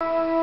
you.